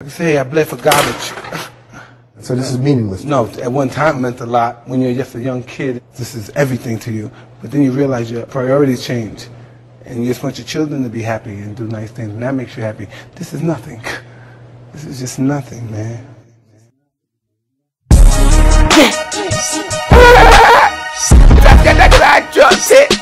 I say I bled for garbage. So this is meaningless. No, at one time it meant a lot. When you're just a young kid, this is everything to you. But then you realize your priorities change. And you just want your children to be happy and do nice things, and that makes you happy. This is nothing. This is just nothing, man. I dropped it. Balls.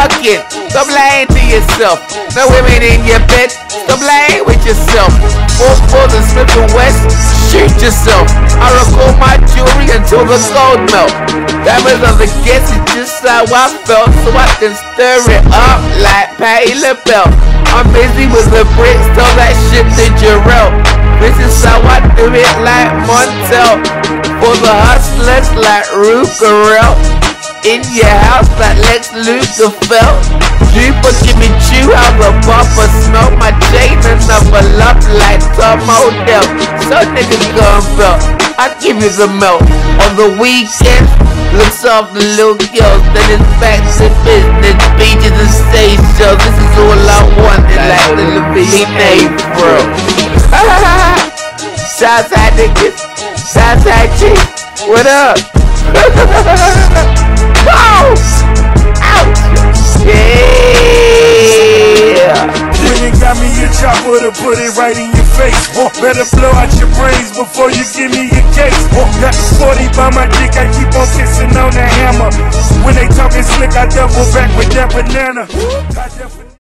Fucking. Stop lying to yourself. No women in your bed. Stop lying with yourself. Four fours and Smith and West. Shoot yourself. I recall my jewelry until the gold melt. Diamonds on the guess is just how I felt, so I can stir it up like Patti LaBelle. I'm busy with the bricks, tell that shit to Jarrell. This is how I do it like Montel. For the hustlers like Rucarel. In your house like Lex Luger felt. Give me chew how the bumper smell my chain another love like Tom Odell. So niggas gon' belt. I give you the milk on the weekend. Looks off the little girls, then it's back to business. Beaches and stage shows. This is all I wanted, like the Levine bro. Southside niggas, Southside chicks, what up? got me a chopper to put it right in your face. Better blow out your brains before you give me your case. Got the 40 by my dick, I keep on kissing on that hammer. When they talking slick, I double back with that banana.